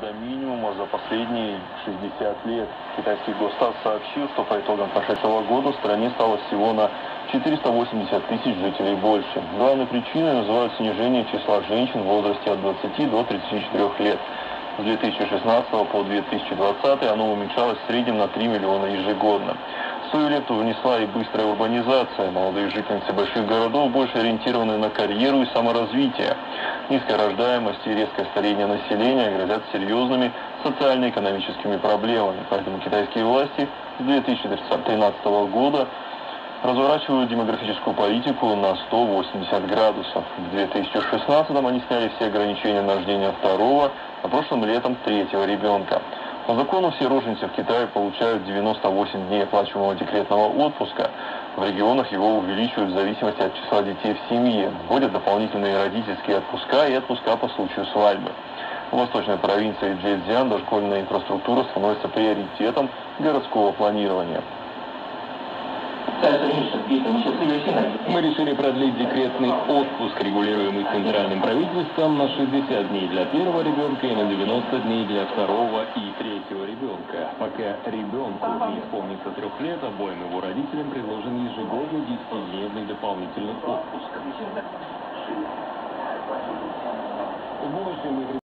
до минимума за последние 60 лет. Китайский Госстат сообщил, что по итогам прошедшего года в стране стало всего на 480 тысяч жителей больше. Главной причиной называют снижение числа женщин в возрасте от 20 до 34 лет. С 2016 по 2020 оно уменьшалось в среднем на 3 миллиона ежегодно. Свою лепту внесла и быстрая урбанизация. Молодые жительницы больших городов больше ориентированы на карьеру и саморазвитие. Низкая рождаемость и резкое старение населения грозят серьезными социально-экономическими проблемами. Поэтому китайские власти с 2013 года разворачивают демографическую политику на 180 градусов. В 2016 они сняли все ограничения на рождение второго, а прошлым летом третьего ребенка. По закону все роженицы в Китае получают 98 дней оплачиваемого декретного отпуска. В регионах его увеличивают в зависимости от числа детей в семье. Вводят дополнительные родительские отпуска и отпуска по случаю свадьбы. В восточной провинции Джэцзян дошкольная инфраструктура становится приоритетом городского планирования. Мы решили продлить декретный отпуск, регулируемый центральным правительством, на 60 дней для первого ребенка и на 90 дней для второго и третьего ребенка. Пока ребенку не исполнится трех лет, обоим его родителям предложен ежегодный 10-дневный дополнительный отпуск.